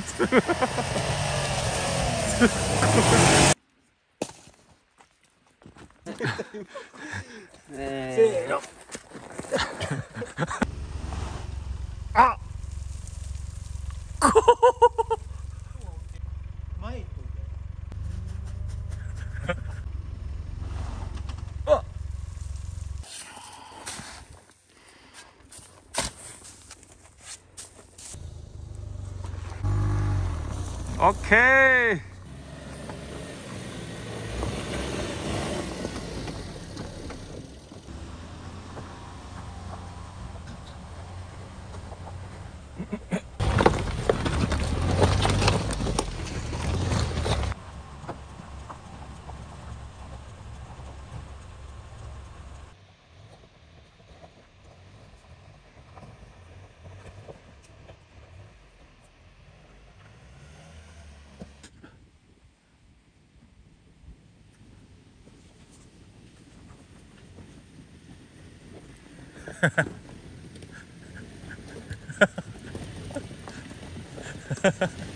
せーのあっ。Okay. Ha ha ha.